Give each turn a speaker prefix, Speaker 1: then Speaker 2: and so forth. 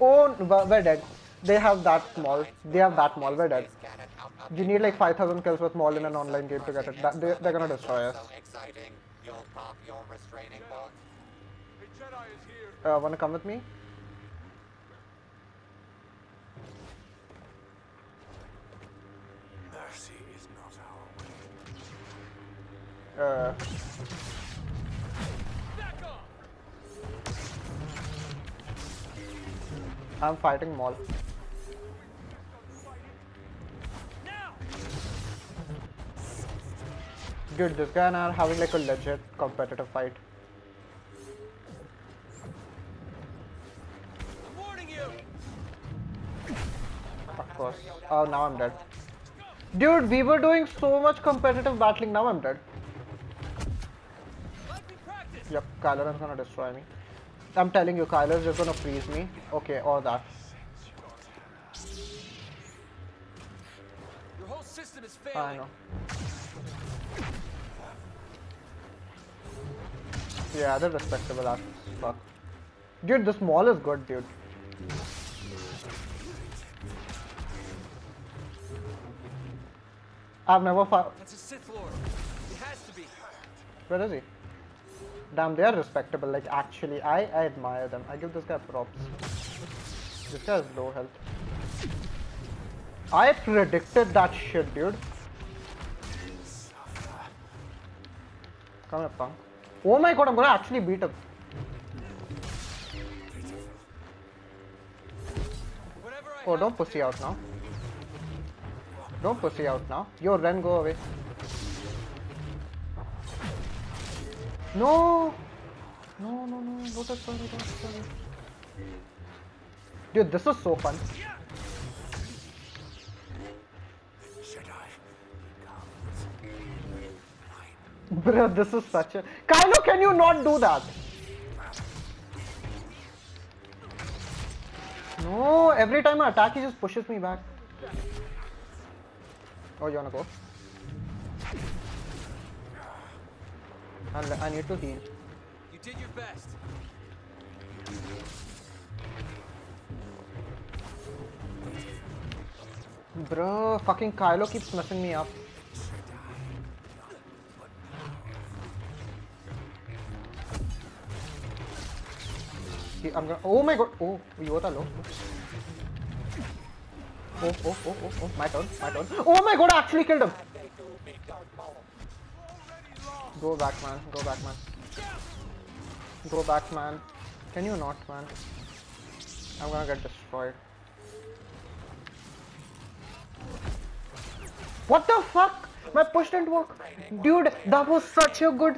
Speaker 1: Oh, we're we're dead. They have that Maul. They have that Maul. We're dead. You need like 5,000 kills with Maul in an online game to get it. That, they, they're gonna destroy us.
Speaker 2: Exciting. You'll pop your restraining bolt.
Speaker 3: A Jedi is here.
Speaker 1: Uh, wanna come with me?
Speaker 3: Mercy is not our way.
Speaker 1: Uh, I'm fighting
Speaker 3: Maul.
Speaker 1: Dude, this guy and I are having like a legit competitive fight. Of course. Oh, now I'm dead. Dude, we were doing so much competitive battling. Now I'm dead. Yep, Kylo Ren's gonna destroy me. I'm telling you, Kylo's just gonna freeze me. Okay, or that.
Speaker 3: Your whole system is failing.
Speaker 1: I know. Yeah, they're respectable as fuck. Dude, this Maul is good, dude. I've never found.
Speaker 3: That's a Sith Lord. It has to be.
Speaker 1: Where is he? Damn, they are respectable. Like, actually, I, I admire them. I give this guy props. This guy has low health. I predicted that shit, dude. Come here, punk. Oh my god, I'm gonna actually beat him. Oh, don't pussy out now. Don't pussy out now. Yo, Ren, go away. No! No, no, no. Don't destroy me, don't. Dude, this is so fun. Bro, this is such a. Kylo, can you not do that? No, every time I attack, he just pushes me back. Oh, you wanna go? I I need to heal.
Speaker 3: You did your best.
Speaker 1: Bro, fucking Kylo keeps messing me up. I'm gonna. Oh my god. Oh, you got low. Oh, oh, oh, oh, oh, my turn, my turn. Oh my god, I actually killed him. Go back, man. Go back, man. Go back, man. Can you not, man? I'm gonna get destroyed. What the fuck? My push didn't work. Dude, that was such a good